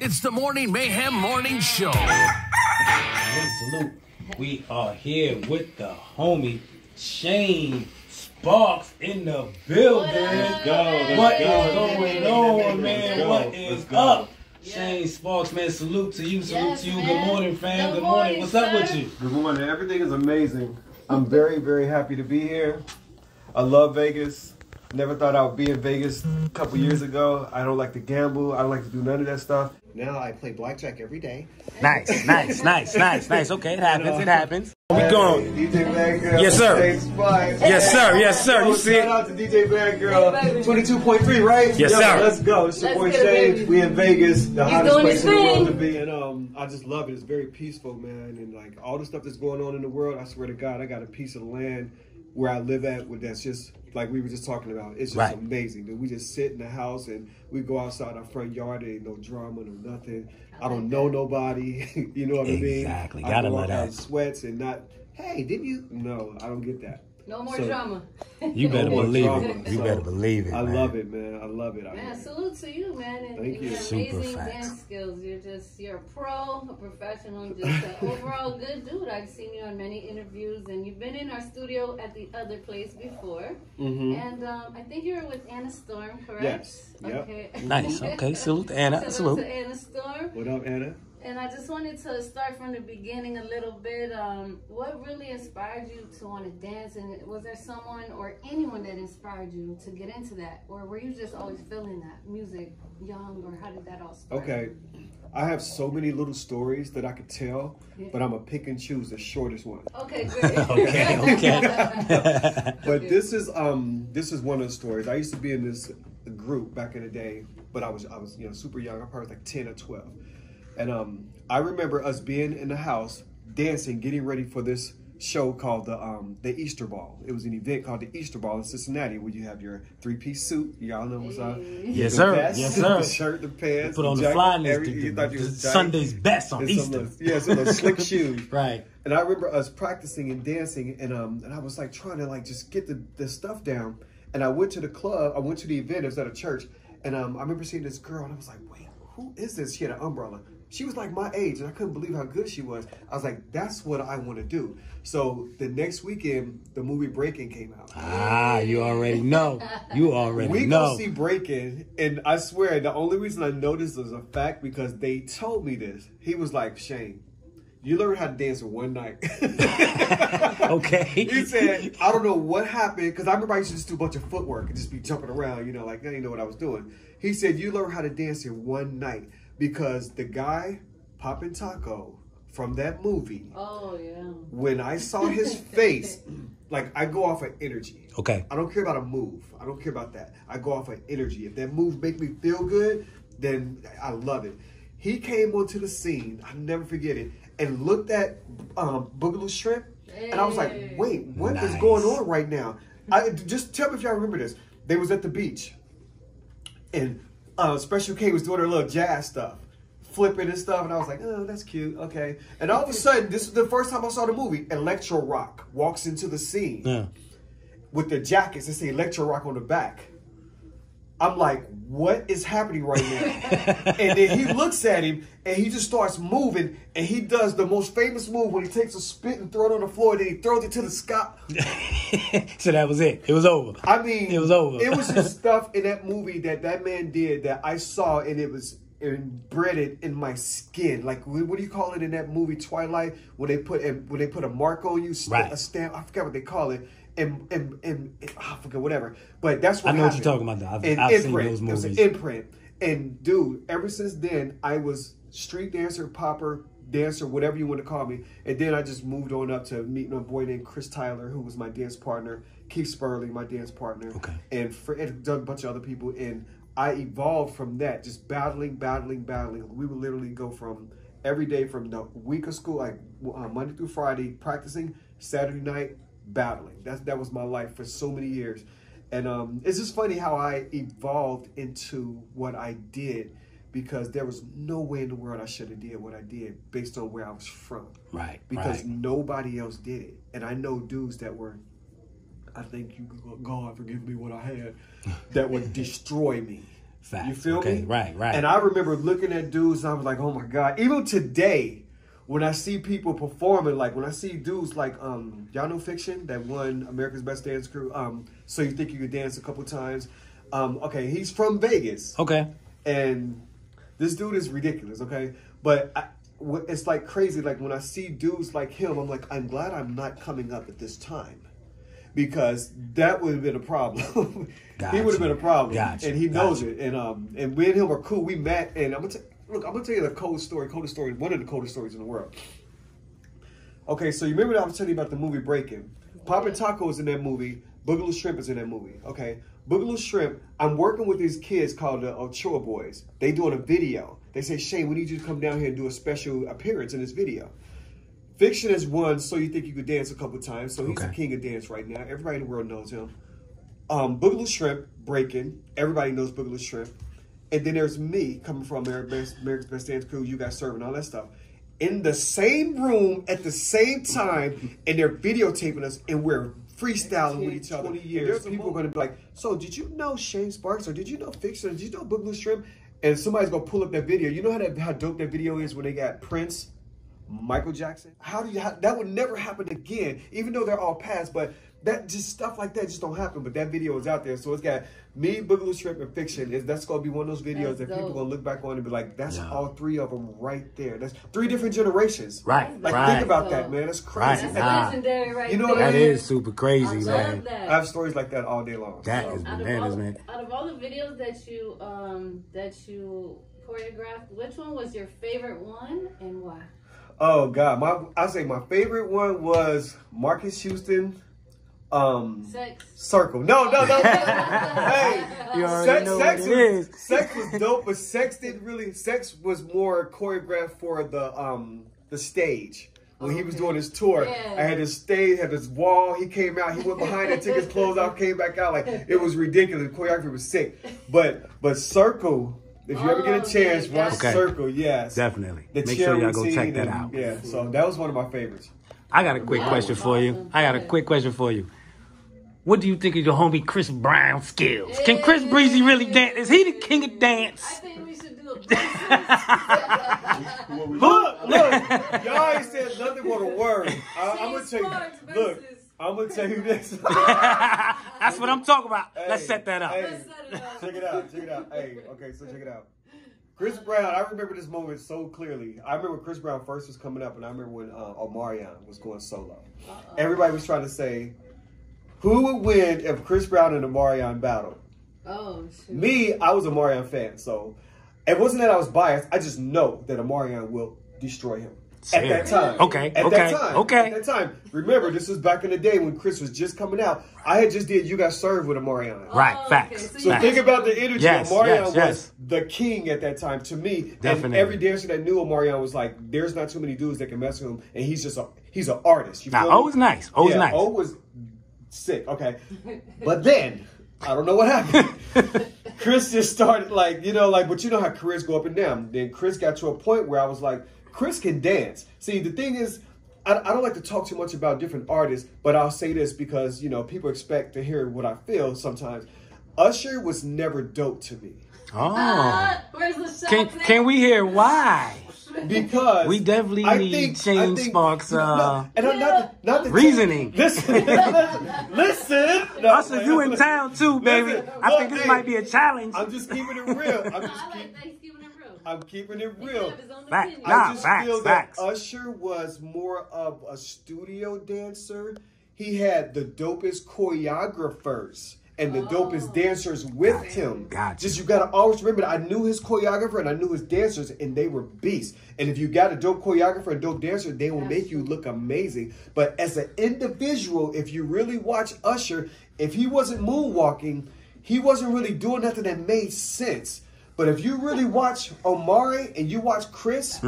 It's the Morning Mayhem Morning Show. Salute, salute. We are here with the homie Shane Sparks in the building. Let's go, let's What go. is going on, Let's man? go, What let's go. up? Shane Sparks, man, salute to you, salute Yes, to you. man. Good morning, fam. Good Good, morning. morning, What's up with you? Good morning. Everything is amazing. I'm very, very happy to be here. I love Vegas. Never thought I would be in Vegas a couple years ago. I don't like to gamble. I don't like to do none of that stuff. Now I play blackjack every day. Nice, nice, nice, nice, nice. Okay, it happens. It happens. We Hey, going. DJ Bad Girl. Yes, sir. Yes, sir. Yes, sir. You Yo, see shout it? out to DJ Bad Girl. 22.3, right? Yes, Yo, sir. Let's go. It's your Let's boy get Shane. We in Vegas, the hottest place in the world to be. And um, I just love it. It's very peaceful, man. And like all the stuff that's going on in the world, I swear to God, I got a piece of land where I live at where that's just like we were just talking about. It's just Right. amazing. that We just sit in the house and we go outside our front yard. There ain't no drama, no nothing. I don't know nobody. you know what I mean? Exactly. Gotta go love out that. in sweats and not. Hey, didn't you? No, I don't get that. No more So- drama. You better No believe drama. it. You So, better believe it. I man. love it, man. I love it. I Man, love salute to you, man. And Thank you. your Super amazing facts. dance skills. You're just, you're a pro, a professional, just an overall good dude. I've seen you on many interviews, and you've been in our studio at the other place before. Mhm. And um, I think you were with Anna Storm, correct? Yes. Yep. Okay. Nice. Okay. Salute to Anna. Salute Salute. to Anna Storm. What up, Anna? And I just wanted to start from the beginning a little bit. Um, what really inspired you to want to dance? And was there someone or anyone that inspired you to get into that? Or were you just always feeling that music young? Or how did that all start? Okay. I have so many little stories that I could tell, but I'm gonna pick and choose the shortest one. Okay, great. Okay. Okay. But this is um this is one of the stories. I used to be in this group back in the day, but I was I was you know super young. I probably was like ten or twelve, and um I remember us being in the house dancing, getting ready for this show called the um the Easter Ball. It was an event called the Easter Ball in Cincinnati, where you have your three piece suit. Y'all know what's up. Yes, sir. vest, Yes, sir. The shirt, the pants, Put on the jacket, fly list. every- you thought you was. Sunday's best on And some Easter. of those- yeah, some those slick shoes. Right. And I remember us practicing and dancing, and um, and I was like trying to like just get the, the stuff down. And I went to the club. I went to the event. It was at a church, and um, I remember seeing this girl, and I was like, wait, who is this? She had an umbrella. She was like my age, and I couldn't believe how good she was. I was like, that's what I want to do. So the next weekend, the movie Breakin' came out. Ah, you already know. You already We know. We go see Breakin', and I swear the only reason I noticed is a fact because they told me this. He was like, Shane, you learned how to dance in one night. Okay. He said, I don't know what happened, because I remember I used to just do a bunch of footwork and just be jumping around, you know, like I didn't know what I was doing. He said, You learned how to dance in one night because the guy, Poppin' Taco, from that movie, Oh, yeah. when I saw his face, like I go off of energy. Okay. I don't care about a move. I don't care about that. I go off of energy. If that move make me feel good, then I love it. He came onto the scene, I never forget it, and looked at um, Boogaloo Shrimp, and I was like, wait, what is Nice. going on right now? I Just tell me if y'all remember this. They was at the beach, and uh, Special K was doing her little jazz stuff, flipping and stuff, and I was like, oh, that's cute, okay. And all of a sudden, this is the first time I saw the movie, Electro Rock walks into the scene Yeah. with the jackets that say Electro Rock on the back. I'm like, what is happening right now? and then he looks at him and he just starts moving and he does the most famous move when he takes a spit and throw it on the floor and then he throws it to the sky. so that was it. It was over. I mean, It was over. It was just stuff in that movie that that man did that I saw and it was embedded in my skin. Like what do you call it in that movie Twilight when they put when they put a mark on you, st- Right. a stamp. I forget what they call it. And and and, I forget whatever. But that's what I know what you're talking about, though. I've- I've seen those It was an imprint. And dude, ever since then, I was street dancer, popper, dancer, whatever you want to call me. And then I just moved on up to meeting a boy named Chris Tyler, who was my dance partner, Keith Spurley, my dance partner, Okay. and, for, and a bunch of other people. And I evolved from that, just battling, battling, battling. We would literally go from every day from the week of school, like uh, Monday through Friday, practicing, Saturday night, battling. That's that was my life for so many years. And um, it's just funny how I evolved into what I did because there was no way in the world I should have did what I did based on where I was from. Right. Because right. nobody else did it. And I know dudes that were, I think you, God forgive me what I had, that would destroy me. Facts. You feel okay, me? right, right. And I remember looking at dudes and I was like, oh my God. Even today, when I see people performing, like when I see dudes like um y'all know Fik-Shun that won America's Best Dance Crew, um, so you think you could dance a couple times. Um, okay, he's from Vegas. okay. and this dude is ridiculous, okay? But I, it's like crazy. Like when I see dudes like him, I'm like, I'm glad I'm not coming up at this time because that would have been a problem. he would have been a problem, Gotcha. and he knows Gotcha. it. And um, and we and him are cool. We met, and I'm gonna t- look. I'm gonna tell you the coldest story. Coldest story. One of the coldest stories in the world. Okay, so you remember that I was telling you about the movie Breakin'? Papa Taco is in that movie. Boogaloo Shrimp is in that movie. Okay, Boogaloo Shrimp. I'm working with these kids called the Ochoa Boys. They doing a video. They say, Shane, we need you to come down here and do a special appearance in this video. Fik-Shun has won, so you think you could dance a couple times. So he's the king of dance right now. Everybody in the world knows him. Um, Boogaloo Shrimp, Breakin'. Everybody knows Boogaloo Shrimp. And then there's me coming from America's Best, America's Best Dance Crew, You Got Served all that stuff. In the same room at the same time, and they're videotaping us, and we're freestyling with each other. 20 years, people are going to be like, So, did you know Shane Sparks, or did you know Fik-Shun, or did you know Boogaloo Shrimp? And somebody's going to pull up that video. You know how, that, how dope that video is when they got Prince, Michael Jackson. How do you? Ha- that would never happen again, even though they're all past. But that just stuff like that just don't happen. But that video is out there, so it's got me, Boogaloo Shrimp, and Fik-Shun. Is that's gonna be one of those videos That's that people dope. gonna look back on and be like, "That's Yeah. all three of them right there. That's three different generations." Right, Like right. think about that, man. That's Right. crazy. That's Nah. legendary right You know what there. I mean? is super crazy, I man. that. I have stories like that all day long. That so. is out of, bananas, all, man. out of all the videos that you um that you choreographed, which one was your favorite one and why? Oh God, my I say my favorite one was Marques Houston. Um, Sex. Circle. No, no, no. hey, You sex, know sex what was, is. sex was dope, but sex didn't really. Sex was more choreographed for the um the stage. When he was doing his tour, Yeah. I had this stage, had his wall. He came out, he went behind it, took his clothes off, came back out. Like it was ridiculous. The choreography was sick. But but Circle, if you ever get a chance, watch. Okay. Circle. Yes, Definitely. The Make sure y'all go check that and- out. Yeah, so that was one of my favorites. I got a quick That question was for you. I got a quick question for you. What do you think of your homie Chris Brown skills? Can Chris eh, Breezy really eh, dance? Is he the king of I dance? think we should do a Look, look, y'all ain't said nothing but a word. I, I'm gonna tell you. Look, versus- I'm gonna tell you this. That's what I'm talking about. Let's set that up. hey, Let's set it up. check it out. Check it out. Hey, okay, so check it out. Chris Brown, I remember this moment so clearly. I remember Chris Brown first was coming up, and I remember when uh, Omarion was going solo. Everybody was trying to say, who would win if Chris Brown and Omarion battled? Oh shoot. Me, I was Omarion fan, so it wasn't that I was biased. I just know that Omarion will destroy him at that time. Okay, at okay, that time. okay. At that time, remember this was back in the day when Chris was just coming out. I had just did you got served with Omarion. Right, Oh, facts. okay, so So facts. think about the energy. Yes, Omarion yes, was the king at that time to me. Definitely. And every dancer that knew Omarion was like, there's not too many dudes that can mess with him, and he's just a he's an artist. You Nah, feel me? O was nice. O was yeah, nice. O was sick. Okay, but then I don't know what happened. Chris just started like you know like, but you know how careers go up and down. Then Chris got to a point where I was like, Chris can dance. See, the thing is. I, I don't like to talk too much about different artists, but I'll say this because you know people expect to hear what I feel sometimes. Usher was never dope to me Oh. Ah, where's the shot? Can can we hear why? because We definitely I need think- Shane think- Sparks, no, uh, and I'm not not the Reasoning. Listen, listen, listen. No, Usher, you in town too, baby. Listen, I look, think this hey, might be a challenge. I'm just keeping it real. I'm just I keep, Thanksgiving real. I'm keeping it real. have his Fact. Nah, I just facts, feel facts. that Usher was more of a studio dancer. He had the dopest choreographers and the dopest dancers with Gotcha, him. gotcha. Just you gotta always remember that I knew his choreographer and I knew his dancers and they were beasts. And if you got a dope choreographer and dope dancer, they will make you look amazing. But as an individual, if you really watch Usher, if he wasn't moonwalking, he wasn't really doing nothing that made sense. But if you really watch Omari and you watch Chris,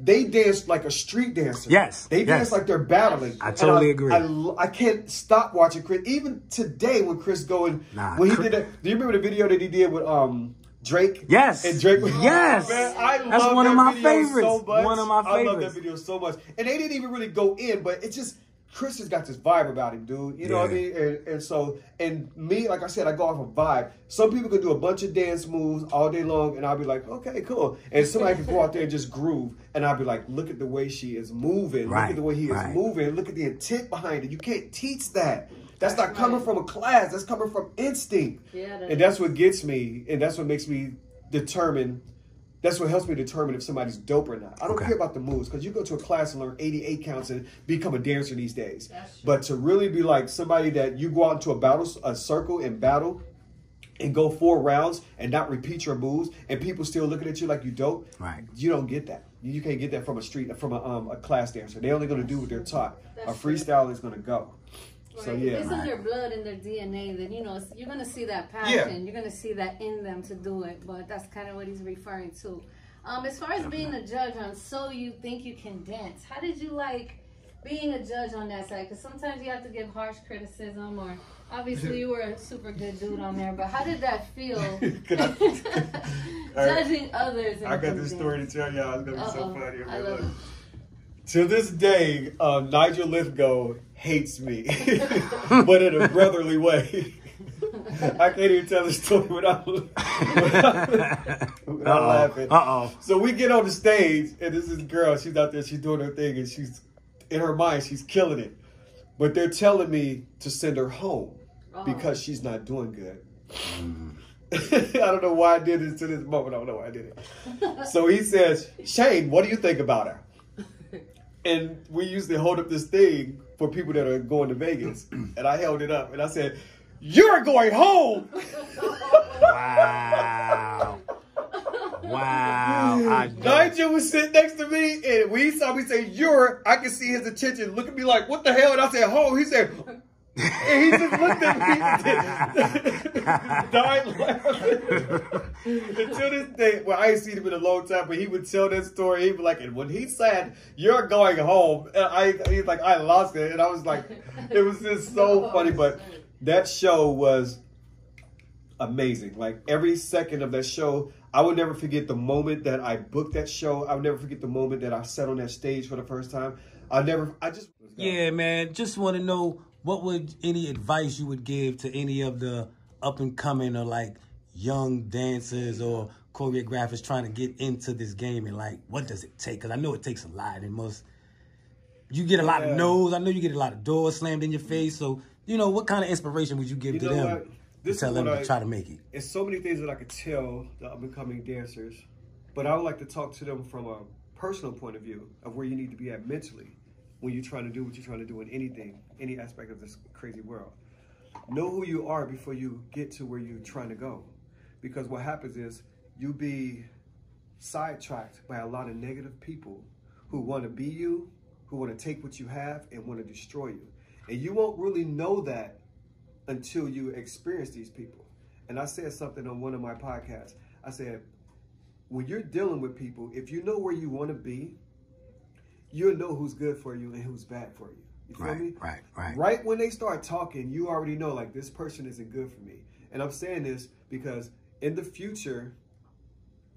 they dance like a street dancer. Mm-hmm. Yes, They yes. dance like they're battling. I totally agree. I, I can't stop watching Chris. Even today when Chris going, Nah, when he Chris- did that, do you remember the video that he did with um Drake? Yes. And Drake was, Yes. Man, I That's love one of that my video favorites. So much. One of my favorites. I love that video so much. And they didn't even really go in, but it just Chris has got this vibe about him, dude. You know what I mean? And, and so, and me, like I said, I go off a vibe. Some people can do a bunch of dance moves all day long, and I'll be like, okay, cool. And somebody can go out there and just groove, and I'll be like, look at the way she is moving. Look at the way he right. is moving. Look at the intent behind it. You can't teach that. That's not coming from a class. That's coming from instinct. Yeah, that and that's what gets me, and that's what makes me determine. That's what helps me determine if somebody's dope or not. I don't Okay. care about the moves because you go to a class and learn 88 counts and become a dancer these days. But to really be like somebody that you go out into a battle, a circle and battle, and go four rounds and not repeat your moves, and people still looking at you like you dope. Right. You don't get that. You you can't get that from a street from a um a class dancer. They're only going to do what they're taught. That's a true. freestyle is going to go. So Right. yeah. If it's in their blood and their DNA, then you know you're gonna see that passion. Yeah. You're gonna see that in them to do it. But that's kind of what he's referring to. Um, as far as being a judge on "So You Think You Can Dance," how did you like being a judge on that side? Because sometimes you have to give harsh criticism, or obviously you were a super good dude on there. But how did that feel? I- Judging others. in I got this dance. story to tell y'all. It's gonna be so Uh-oh. funny. I love it. To this day, um, Nigel Lythgoe hates me, but in a brotherly way. I can't even tell the story without, without, without laughing. Uh oh. So we get on the stage, and this is a girl. She's out there. She's doing her thing, and she's in her mind. She's killing it. But they're telling me to send her home Oh. because she's not doing good. I don't know why I did this to this moment. I don't know why I did it. So he says, Shane, what do you think about her? And we used to hold up this thing for people that are going to Vegas. And I held it up and I said, You're going home. Wow. Wow. I Nigel was sitting next to me and when he saw me say, You're, I could see his attention look at me like, What the hell? And I said, Home. He said, and he just looked at me, died laughing. Until this day, well, I ain't seen him in a long time, but he would tell that story. He'd be like, and when he said, "You're going home," and I, he's like, I lost it, and I was like, it was just so funny. But that show was amazing. Like every second of that show, I would never forget the moment that I booked that show. I would never forget the moment that I sat on that stage for the first time. I never, I just Yeah, man. Just want to know what would any advice you would give to any of the up and coming or like young dancers or choreographers trying to get into this game and like what does it take? Because I know it takes a lot and most. You get a lot Yeah. of no's. I know you get a lot of doors slammed in your face. So you know what kind of inspiration would you give You to them what? This to tell them what to try to make it? it's so many things that I could tell the up and coming dancers, but I would like to talk to them from a personal point of view of where you need to be at mentally when you're trying to do what you're trying to do in anything, any aspect of this crazy world. Know who you are before you get to where you're trying to go, because what happens is you be sidetracked by a lot of negative people who want to be you, who want to take what you have and want to destroy you, and you won't really know that until you experience these people. And I said something on one of my podcasts. I said, when you're dealing with people, if you know where you want to be, you'll know who's good for you and who's bad for you. You feel Right, me? right, right. Right when they start talking, you already know like this person isn't good for me. And I'm saying this because in the future,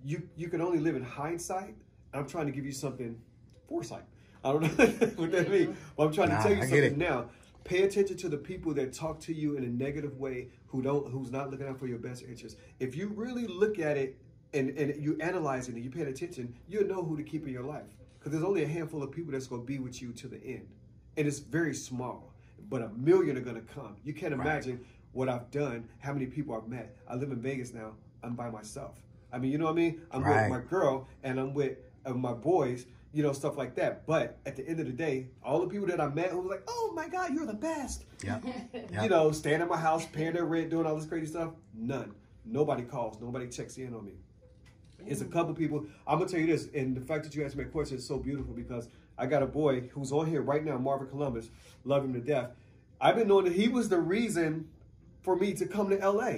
you you can only live in hindsight. I'm trying to give you something foresight. I don't know what that means. But I'm trying Nah, to tell you I something now. Pay attention to the people that talk to you in a negative way, who don't, who's not looking out for your best interest. If you really look at it and, and you analyze it and you pay attention, you'll know who to keep in your life. Because there's only a handful of people that's going to be with you to the end, and it's very small. But a million are going to come. You can't imagine what I've done, how many people I've met. I live in Vegas now. I'm by myself. I mean, you know what I mean? I'm Right. with my girl and I'm with uh, my boys, you know, stuff like that. But at the end of the day, all the people that I met who was like, oh my God, you're the best. Yep. You know, staying in my house, paying their rent, doing all this crazy stuff. None. Nobody calls. Nobody checks in on me. It's a couple people. I'm gonna tell you this, and the fact that you asked me a question is so beautiful because I got a boy who's on here right now, Marvin Columbus. Love him to death. I've been knowing that he was the reason for me to come to LA.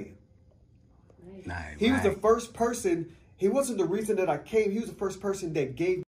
Nice, He was the first person. He wasn't the reason that I came. He was the first person that gave